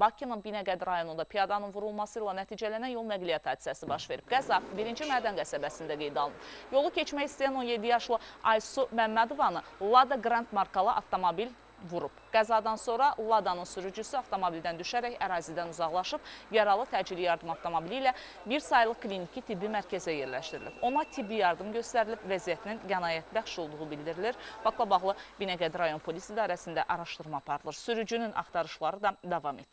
Bakının Binəqədi rayonunda piyadanın vurulması ilə nəticələnən yol nəqliyyat hadisəsi baş verib. Qəza 1-ci Mədən qəsəbəsində qeydə alınıb. Yolu keçmək istəyən 17 yaşlı Aysu Məmmədovanı Lada Grand markalı avtomobil vurub. Qəzadan sonra Ladanın sürücüsü avtomobildən düşərək ərazidən uzaqlaşıb, yaralı təcili yardım avtomobili ilə bir saylı kliniki tibbi mərkəzə yerləşdirilib. Ona tibbi yardım göstərilib, vəziyyətinin qənaət bəxş olduğu bildirilir. Fakla bağlı Binəqədi rayon polis idarəsində araşdırma aparılır. Sürücünün axtarışları da davam etdirilir.